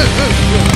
Hey, hey, hey.